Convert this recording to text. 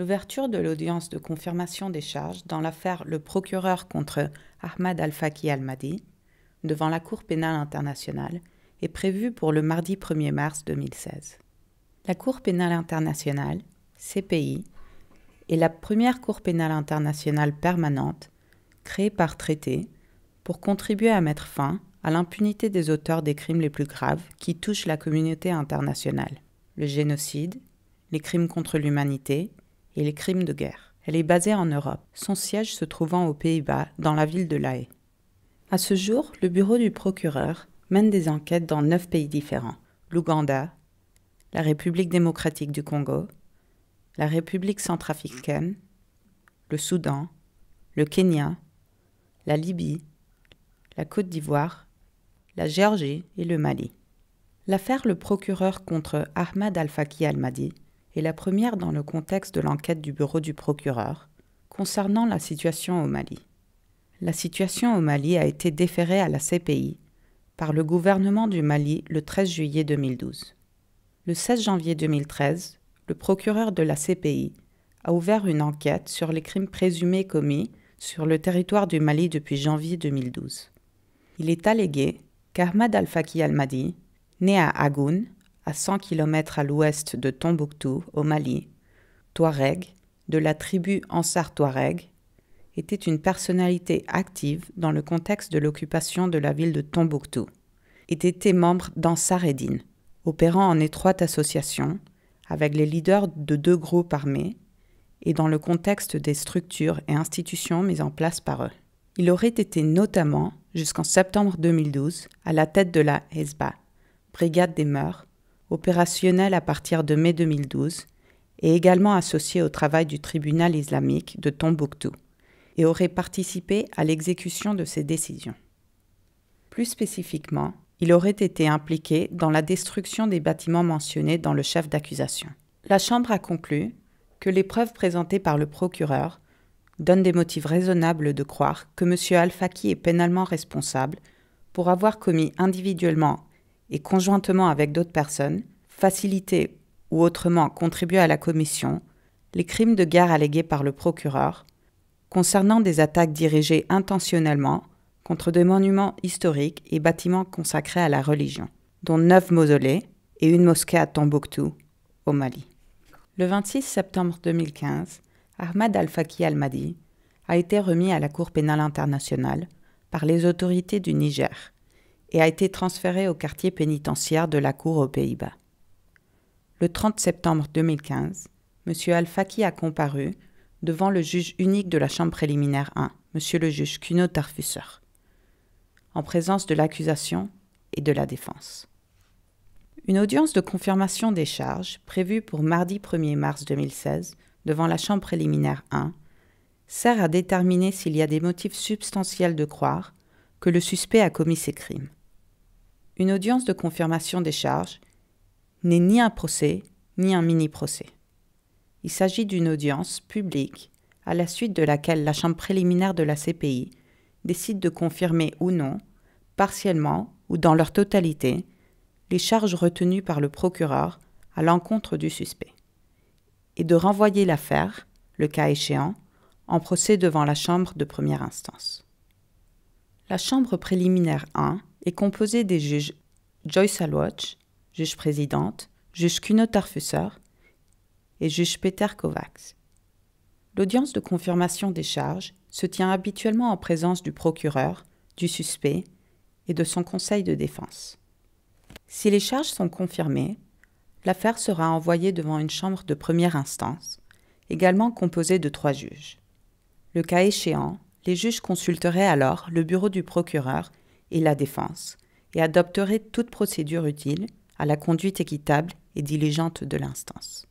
L'ouverture de l'audience de confirmation des charges dans l'affaire Le procureur contre Ahmad Al-Faki Al-Mahdi devant la Cour pénale internationale est prévue pour le mardi 1er mars 2016. La Cour pénale internationale, CPI, est la première Cour pénale internationale permanente créée par traité pour contribuer à mettre fin à l'impunité des auteurs des crimes les plus graves qui touchent la communauté internationale, le génocide, les crimes contre l'humanité et les crimes de guerre. Elle est basée en Europe, son siège se trouvant aux Pays-Bas, dans la ville de La Haye. À ce jour, le bureau du procureur mène des enquêtes dans neuf pays différents l'Ouganda, la République démocratique du Congo, la République centrafricaine, le Soudan, le Kenya, la Libye, la Côte d'Ivoire, la Géorgie et le Mali. L'affaire Le procureur contre Ahmad Al-Faki Al-Mahdi est la première dans le contexte de l'enquête du bureau du procureur concernant la situation au Mali. La situation au Mali a été déférée à la CPI par le gouvernement du Mali le 13 juillet 2012. Le 16 janvier 2013, le procureur de la CPI a ouvert une enquête sur les crimes présumés commis sur le territoire du Mali depuis janvier 2012. Il est allégué qu'Ahmad Al-Faki Al-Mahdi, né à Agoun, à 100 km à l'ouest de Tombouctou, au Mali, Touareg, de la tribu Ansar Touareg, était une personnalité active dans le contexte de l'occupation de la ville de Tombouctou, et était membre d'Ansar Eddin, opérant en étroite association avec les leaders de deux groupes armés et dans le contexte des structures et institutions mises en place par eux. Il aurait été notamment, jusqu'en septembre 2012, à la tête de la Hezba, Brigade des Mœurs, opérationnelle à partir de mai 2012, et également associé au travail du tribunal islamique de Tombouctou, et aurait participé à l'exécution de ses décisions. Plus spécifiquement, il aurait été impliqué dans la destruction des bâtiments mentionnés dans le chef d'accusation. La Chambre a conclu que les preuves présentées par le procureur donnent des motifs raisonnables de croire que M. Al-Faki est pénalement responsable pour avoir commis individuellement et conjointement avec d'autres personnes, facilité ou autrement contribué à la commission, les crimes de guerre allégués par le procureur, concernant des attaques dirigées intentionnellement contre des monuments historiques et bâtiments consacrés à la religion, dont neuf mausolées et une mosquée à Tombouctou, au Mali. Le 26 septembre 2015, Ahmad Al-Faki Al-Mahdi a été remis à la Cour pénale internationale par les autorités du Niger et a été transféré au quartier pénitentiaire de la Cour aux Pays-Bas. Le 30 septembre 2015, M. Al-Faki a comparu devant le juge unique de la Chambre préliminaire 1, M. le juge Kuno Tarfusser, en présence de l'accusation et de la défense. Une audience de confirmation des charges, prévue pour mardi 1er mars 2016 devant la Chambre préliminaire 1, sert à déterminer s'il y a des motifs substantiels de croire que le suspect a commis ces crimes. Une audience de confirmation des charges n'est ni un procès ni un mini-procès. Il s'agit d'une audience publique à la suite de laquelle la Chambre préliminaire de la CPI décide de confirmer ou non, partiellement ou dans leur totalité, les charges retenues par le procureur à l'encontre du suspect, et de renvoyer l'affaire, le cas échéant, en procès devant la Chambre de première instance. La Chambre préliminaire 1 est composée des juges Joyce Alwatch, juge présidente, juge Kuno Tarfusser et juge Peter Kovacs. L'audience de confirmation des charges se tient habituellement en présence du procureur, du suspect et de son conseil de défense. Si les charges sont confirmées, l'affaire sera envoyée devant une chambre de première instance, également composée de trois juges. Le cas échéant, les juges consulteraient alors le bureau du procureur et la défense, et adopteraient toute procédure utile à la conduite équitable et diligente de l'instance.